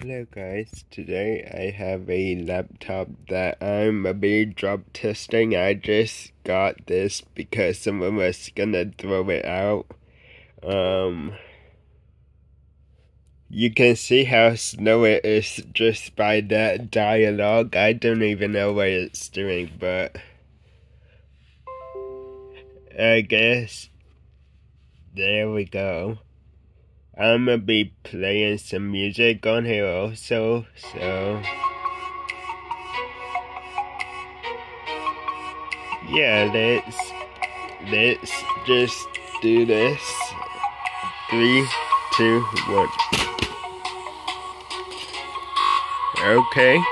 Hello guys, today I have a laptop that I'm a be drop testing. I just got this because someone was gonna throw it out. Um, you can see how slow it is just by that dialogue. I don't even know what it's doing, but I guess there we go. I'm gonna be playing some music on here also, so yeah, let's let's just do this. Three, two, one. Okay.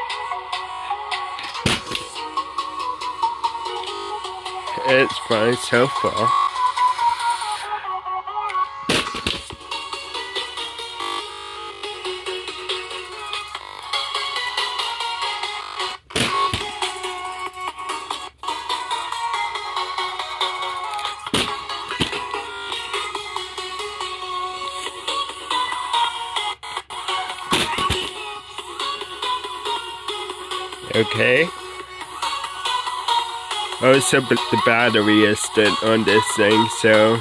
It's fine so far. Okay. Also, but the battery is still on this thing, so...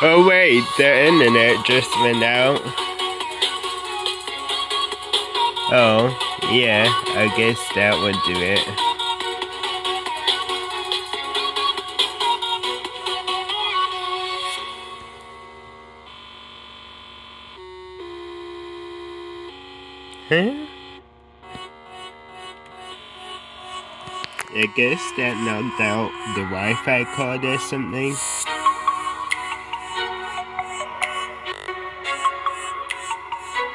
Oh wait, the internet just went out. Oh, yeah, I guess that would do it. Huh? I guess that knocked out the Wi-Fi cord or something.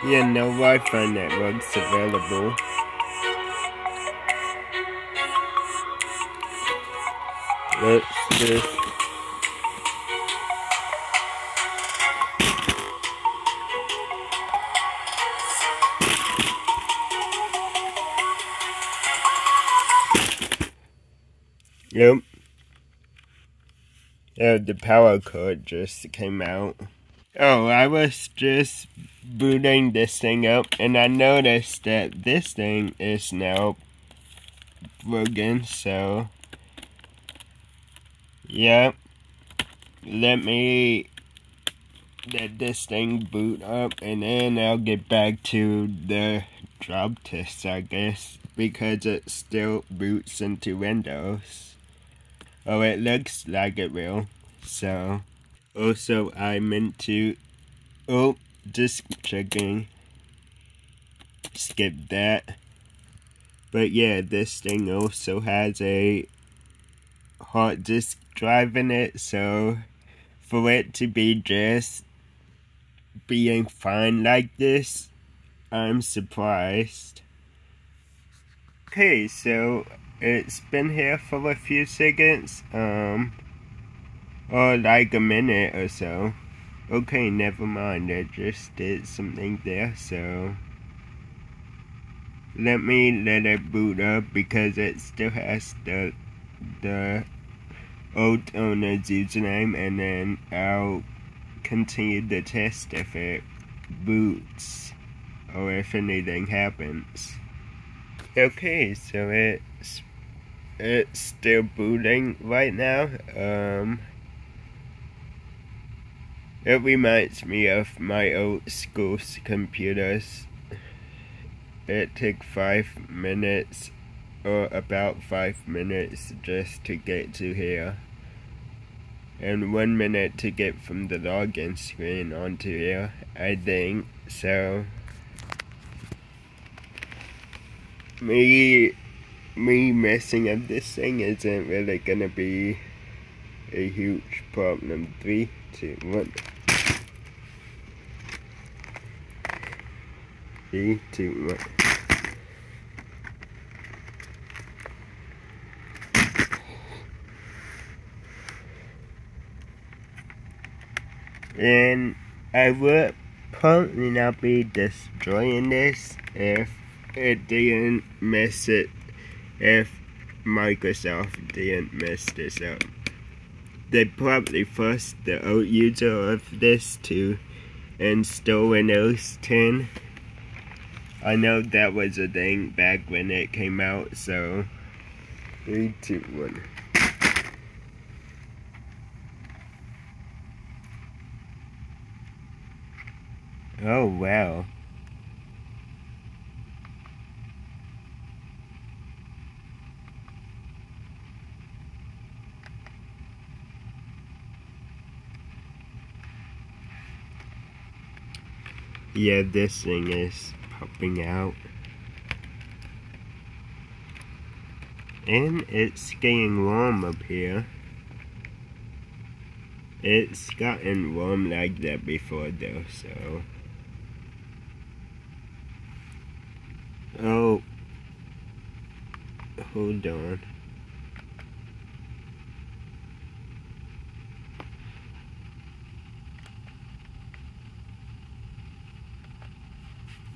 Yeah, no Wi-Fi networks available. Let's just... Yep. Yeah, the power cord just came out. Oh, I was just booting this thing up and I noticed that this thing is now broken, so yep. Let me let this thing boot up and then I'll get back to the drop test I guess because it still boots into Windows. Oh, it looks like it will. So, also I meant to, oh, just checking. Skip that. But yeah, this thing also has a hard disk drive in it, so for it to be just being fine like this, I'm surprised. Okay, so it's been here for a few seconds, um, or like a minute or so. Okay, never mind, I just did something there, so let me let it boot up because it still has the the old owner's username and then I'll continue the test if it boots or if anything happens. Okay, so it's it's still booting right now. Um, it reminds me of my old school's computers. It took five minutes, or about five minutes, just to get to here. And one minute to get from the login screen onto here, I think. So, me me messing up this thing isn't really gonna be a huge problem. Three, two, one. Three, two, one. And I would probably not be destroying this if it didn't mess it if Microsoft didn't mess this up. They probably forced the old user of this to install Windows 10 I know that was a thing back when it came out, so three, two, one. Oh wow. Yeah, this thing is popping out. And it's getting warm up here. It's gotten warm like that before though, so... Oh. Hold on.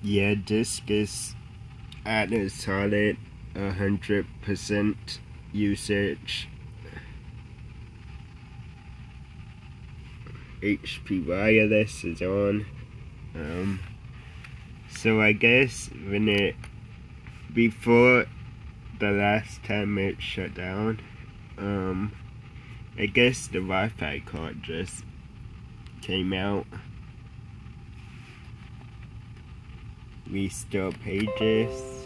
Yeah, disk is at a solid 100% usage. HP wireless is on. Um, so I guess when it, before the last time it shut down, um, I guess the Wi-Fi card just came out. Restore pages.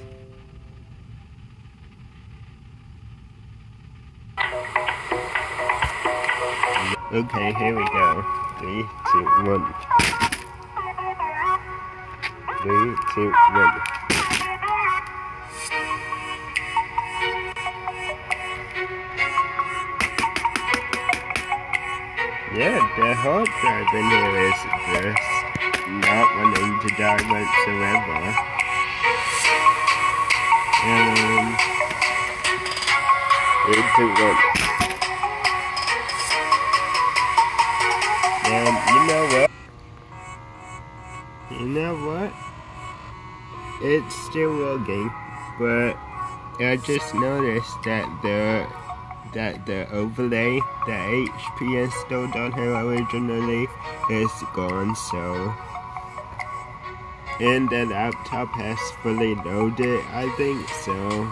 Okay, here we go. Three, two, one. Three, two, one. Yeah, the drive in here is just not wanting to die whatsoever. And um, two, one. And you know what? You know what? It's still working, but I just noticed that the that the overlay that HP installed on here originally is gone, so and the laptop has fully loaded, I think so.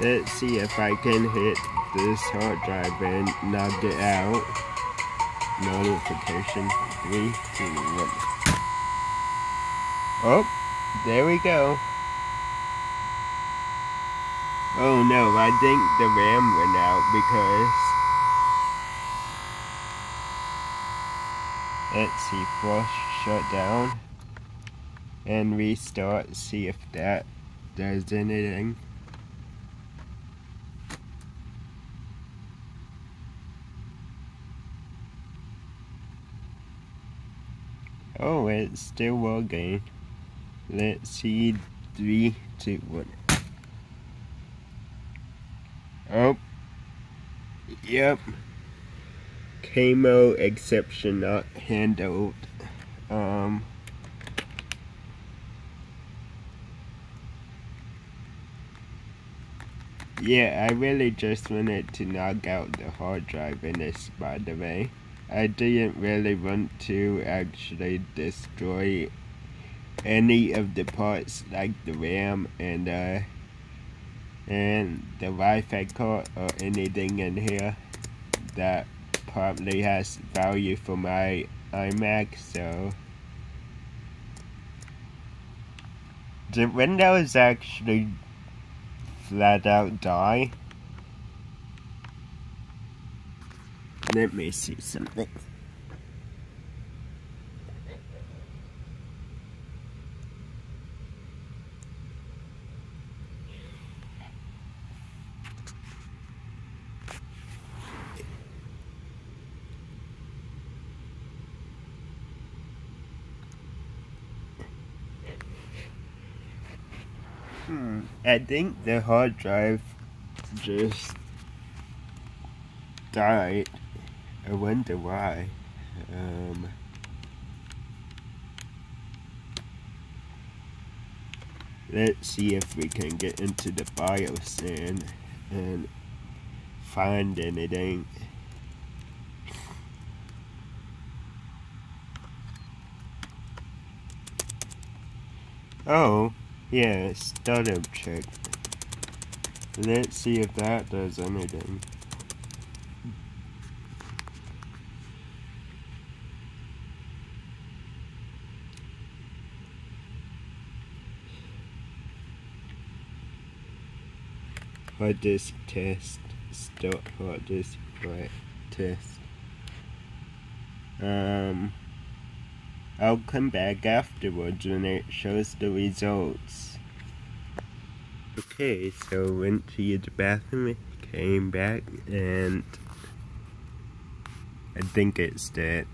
Let's see if I can hit this hard drive and knock it out. Notification, three, two, one. Oh, there we go. Oh no, I think the RAM went out because let's see, flush shut down and restart, see if that does anything. Oh, it's still working. Let's see, three, two, one. Oh, yep. Camo exception not handled. Um, yeah, I really just wanted to knock out the hard drive in this, by the way. I didn't really want to actually destroy any of the parts like the RAM and uh, and the Wi-Fi card or anything in here that probably has value for my iMac, so did Windows actually flat out die? Let me see something. Hmm. I think the hard drive just died. I wonder why. Um, let's see if we can get into the BIOS and, and find anything. Oh, yeah, startup check. Let's see if that does anything. Hard disk test, start hard disk right test. Um, I'll come back afterwards when it shows the results. Okay, so went to the bathroom, came back, and I think it's dead.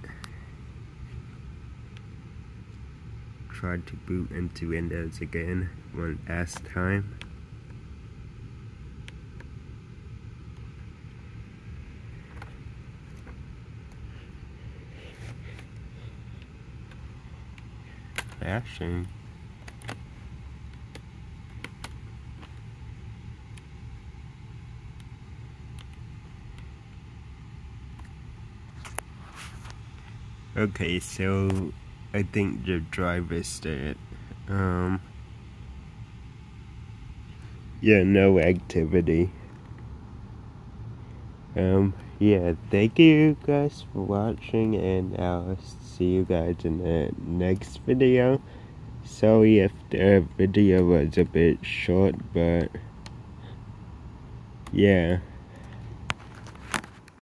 Tried to boot into Windows again one last time. Actually. Okay, so I think the driver's dead. Um, yeah, no activity. Um, yeah, thank you guys for watching, and I'll see you guys in the next video. Sorry if the video was a bit short, but yeah.